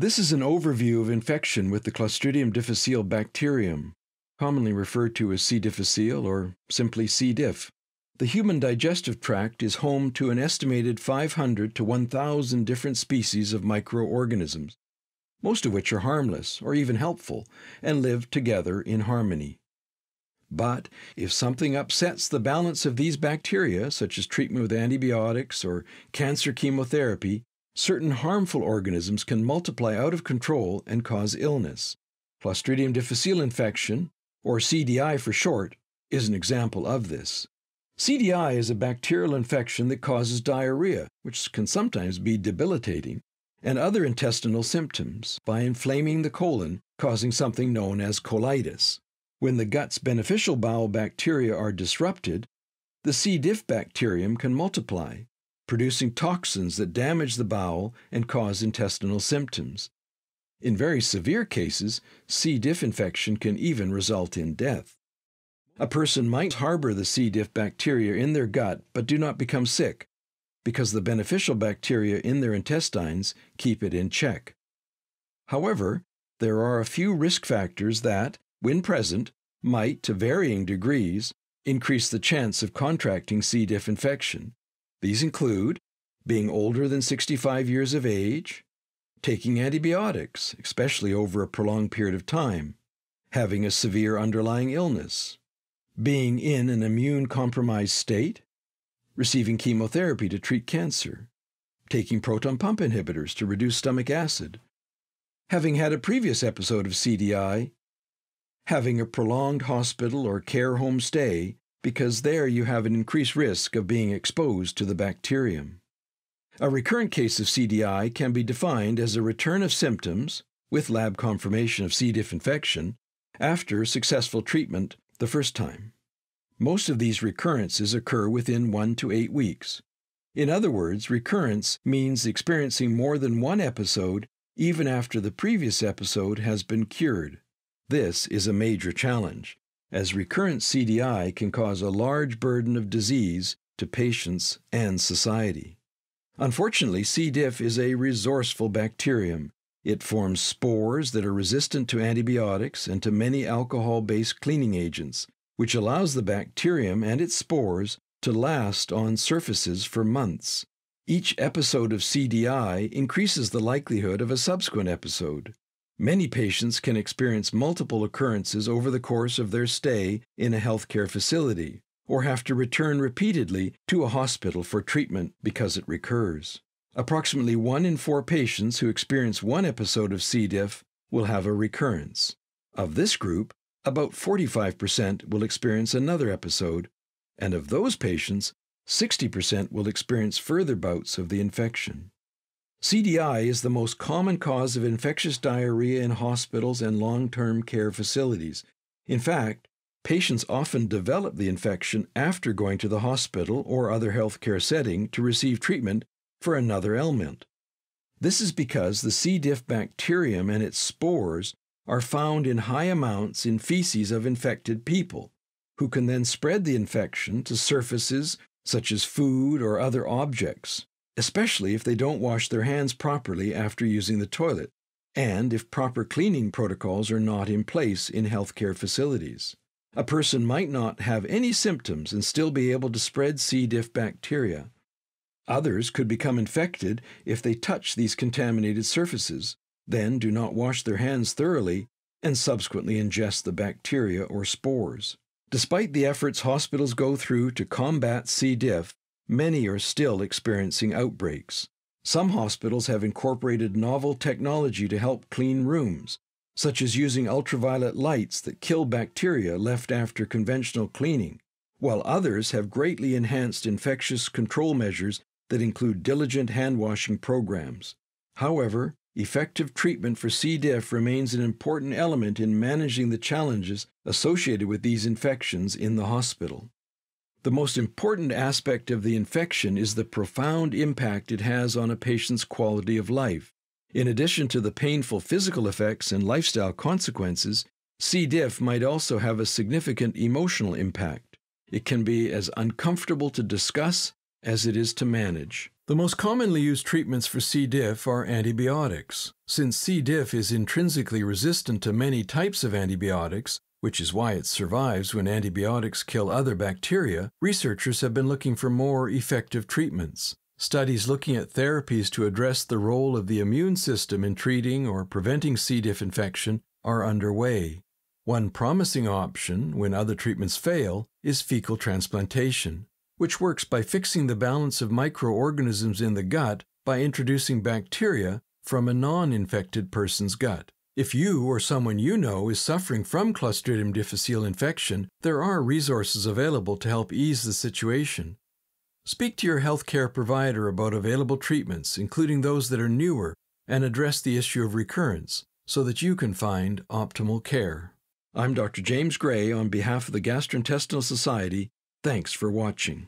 This is an overview of infection with the Clostridium difficile bacterium, commonly referred to as C. difficile or simply C. diff. The human digestive tract is home to an estimated 500 to 1,000 different species of microorganisms, most of which are harmless or even helpful and live together in harmony. But if something upsets the balance of these bacteria, such as treatment with antibiotics or cancer chemotherapy, certain harmful organisms can multiply out of control and cause illness. Clostridium difficile infection, or CDI for short, is an example of this. CDI is a bacterial infection that causes diarrhea, which can sometimes be debilitating, and other intestinal symptoms by inflaming the colon, causing something known as colitis. When the gut's beneficial bowel bacteria are disrupted, the C. diff bacterium can multiply, producing toxins that damage the bowel and cause intestinal symptoms. In very severe cases, C. diff infection can even result in death. A person might harbor the C. diff bacteria in their gut but do not become sick because the beneficial bacteria in their intestines keep it in check. However, there are a few risk factors that, when present, might, to varying degrees, increase the chance of contracting C. diff infection. These include being older than 65 years of age, taking antibiotics, especially over a prolonged period of time, having a severe underlying illness, being in an immune compromised state, receiving chemotherapy to treat cancer, taking proton pump inhibitors to reduce stomach acid, having had a previous episode of CDI, having a prolonged hospital or care home stay because there you have an increased risk of being exposed to the bacterium. A recurrent case of CDI can be defined as a return of symptoms, with lab confirmation of C. diff infection, after successful treatment the first time. Most of these recurrences occur within one to eight weeks. In other words, recurrence means experiencing more than one episode even after the previous episode has been cured. This is a major challenge, as recurrent CDI can cause a large burden of disease to patients and society. Unfortunately, C. diff is a resourceful bacterium. It forms spores that are resistant to antibiotics and to many alcohol based cleaning agents, which allows the bacterium and its spores to last on surfaces for months. Each episode of CDI increases the likelihood of a subsequent episode. Many patients can experience multiple occurrences over the course of their stay in a healthcare facility, or have to return repeatedly to a hospital for treatment because it recurs. Approximately 1 in 4 patients who experience one episode of C. diff will have a recurrence. Of this group, about 45% will experience another episode, and of those patients, 60% will experience further bouts of the infection. CDI is the most common cause of infectious diarrhea in hospitals and long term care facilities. In fact, patients often develop the infection after going to the hospital or other healthcare setting to receive treatment for another ailment. This is because the C. diff bacterium and its spores are found in high amounts in feces of infected people, who can then spread the infection to surfaces such as food or other objects especially if they don't wash their hands properly after using the toilet, and if proper cleaning protocols are not in place in healthcare facilities. A person might not have any symptoms and still be able to spread C. diff bacteria. Others could become infected if they touch these contaminated surfaces, then do not wash their hands thoroughly, and subsequently ingest the bacteria or spores. Despite the efforts hospitals go through to combat C. diff, many are still experiencing outbreaks. Some hospitals have incorporated novel technology to help clean rooms, such as using ultraviolet lights that kill bacteria left after conventional cleaning, while others have greatly enhanced infectious control measures that include diligent hand washing programs. However, effective treatment for C. diff remains an important element in managing the challenges associated with these infections in the hospital. The most important aspect of the infection is the profound impact it has on a patient's quality of life. In addition to the painful physical effects and lifestyle consequences, C. diff might also have a significant emotional impact. It can be as uncomfortable to discuss as it is to manage. The most commonly used treatments for C. diff are antibiotics. Since C. diff is intrinsically resistant to many types of antibiotics, which is why it survives when antibiotics kill other bacteria, researchers have been looking for more effective treatments. Studies looking at therapies to address the role of the immune system in treating or preventing C. diff infection are underway. One promising option, when other treatments fail, is fecal transplantation which works by fixing the balance of microorganisms in the gut by introducing bacteria from a non infected person's gut. If you or someone you know is suffering from Clostridium difficile infection, there are resources available to help ease the situation. Speak to your healthcare provider about available treatments, including those that are newer, and address the issue of recurrence so that you can find optimal care. I'm Dr. James Gray on behalf of the Gastrointestinal Society Thanks for watching.